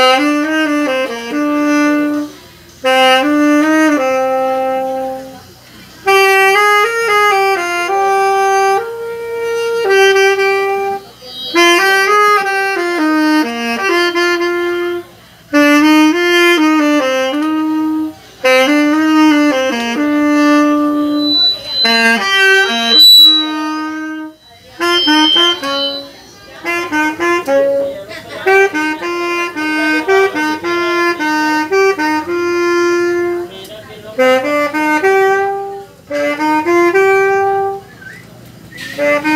Mm-hmm. Mm-hmm.